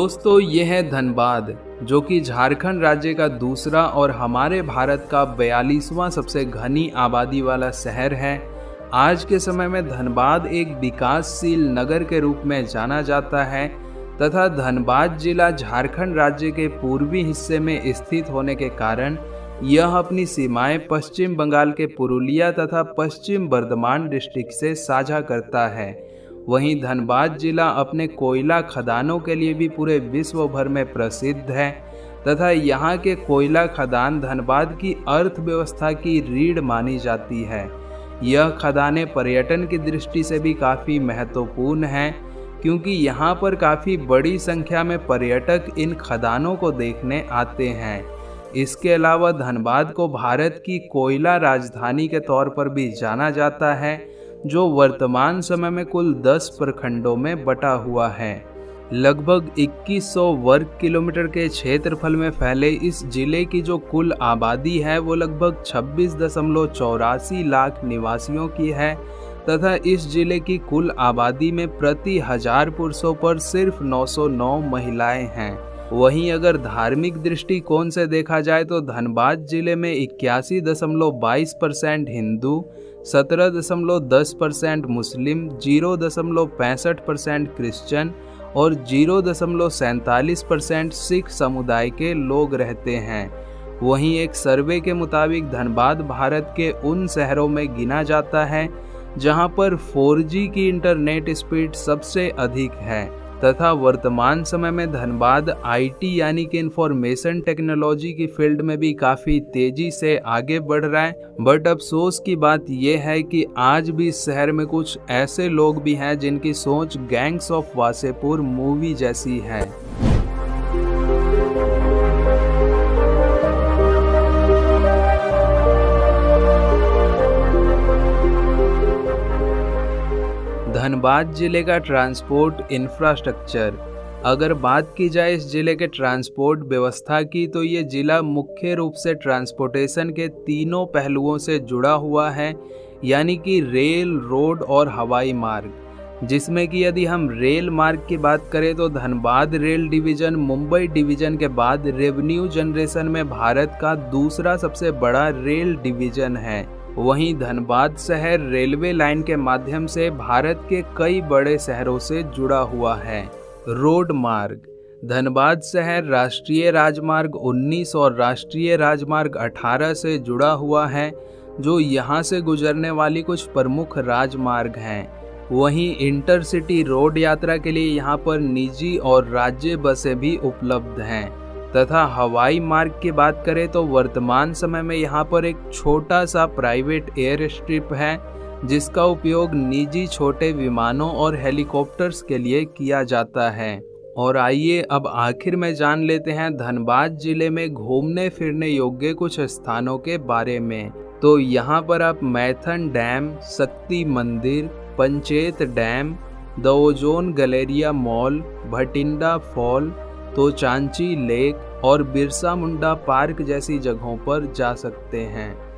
दोस्तों, ये है धनबाद, जो कि झारखंड राज्य का दूसरा और हमारे भारत का बयालीसवां सबसे घनी आबादी वाला शहर है। आज के समय में धनबाद एक विकासशील नगर के रूप में जाना जाता है, तथा धनबाद जिला झारखंड राज्य के पूर्वी हिस्से में स्थित होने के कारण यह अपनी सीमाएँ पश्चिम बंगाल के पुरुलिया तथा पश्चिम बर्धमान डिस्ट्रिक्ट से साझा करता है। वहीं धनबाद जिला अपने कोयला खदानों के लिए भी पूरे विश्व भर में प्रसिद्ध है, तथा यहाँ के कोयला खदान धनबाद की अर्थव्यवस्था की रीढ़ मानी जाती है। यह खदानें पर्यटन की दृष्टि से भी काफ़ी महत्वपूर्ण हैं, क्योंकि यहाँ पर काफ़ी बड़ी संख्या में पर्यटक इन खदानों को देखने आते हैं। इसके अलावा धनबाद को भारत की कोयला राजधानी के तौर पर भी जाना जाता है जो वर्तमान समय में कुल 10 प्रखंडों में बटा हुआ है। लगभग 2100 वर्ग किलोमीटर के क्षेत्रफल में फैले इस ज़िले की जो कुल आबादी है, वो लगभग छब्बीस दशमलव चौरासी लाख निवासियों की है, तथा इस ज़िले की कुल आबादी में प्रति हज़ार पुरुषों पर सिर्फ़ 909 महिलाएँ हैं। वहीं अगर धार्मिक दृष्टिकोण से देखा जाए तो धनबाद ज़िले में इक्यासी दशमलव बाईस परसेंट हिंदू सत्रह दशमलव दस परसेंट मुस्लिम, ज़ीरो दशमलव पैंसठ परसेंट क्रिश्चन और ज़ीरो दशमलव सैंतालीस परसेंट सिख समुदाय के लोग रहते हैं। वहीं एक सर्वे के मुताबिक धनबाद भारत के उन शहरों में गिना जाता है जहाँ पर 4G की इंटरनेट स्पीड सबसे अधिक है। तथा वर्तमान समय में धनबाद आईटी यानी कि इंफॉर्मेशन टेक्नोलॉजी की फ़ील्ड में भी काफ़ी तेज़ी से आगे बढ़ रहा है। बट अफसोस की बात यह है कि आज भी शहर में कुछ ऐसे लोग भी हैं जिनकी सोच गैंग्स ऑफ़ वासेपुर मूवी जैसी है। धनबाद ज़िले का ट्रांसपोर्ट इंफ्रास्ट्रक्चर। अगर बात की जाए इस ज़िले के ट्रांसपोर्ट व्यवस्था की तो ये ज़िला मुख्य रूप से ट्रांसपोर्टेशन के तीनों पहलुओं से जुड़ा हुआ है, यानी कि रेल, रोड और हवाई मार्ग। जिसमें कि यदि हम रेल मार्ग की बात करें तो Dhanbad rail division, Mumbai division के बाद रेवेन्यू जनरेशन में भारत का दूसरा सबसे बड़ा रेल डिवीज़न है। वहीं धनबाद शहर रेलवे लाइन के माध्यम से भारत के कई बड़े शहरों से जुड़ा हुआ है। रोड मार्ग। धनबाद शहर राष्ट्रीय राजमार्ग 19 और राष्ट्रीय राजमार्ग 18 से जुड़ा हुआ है, जो यहाँ से गुजरने वाली कुछ प्रमुख राजमार्ग हैं। वहीं इंटरसिटी रोड यात्रा के लिए यहाँ पर निजी और राज्य बसें भी उपलब्ध हैं। तथा हवाई मार्ग की बात करें तो वर्तमान समय में यहाँ पर एक छोटा सा प्राइवेट एयर स्ट्रिप है, जिसका उपयोग निजी छोटे विमानों और हेलीकॉप्टर्स के लिए किया जाता है। और आइए अब आखिर में जान लेते हैं धनबाद ज़िले में घूमने फिरने योग्य कुछ स्थानों के बारे में। तो यहाँ पर आप Maithon dam, Shakti Mandir, Panchet dam the ozone galleria mall, Bhatinda fall तो चांची लेक और बिरसा मुंडा पार्क जैसी जगहों पर जा सकते हैं।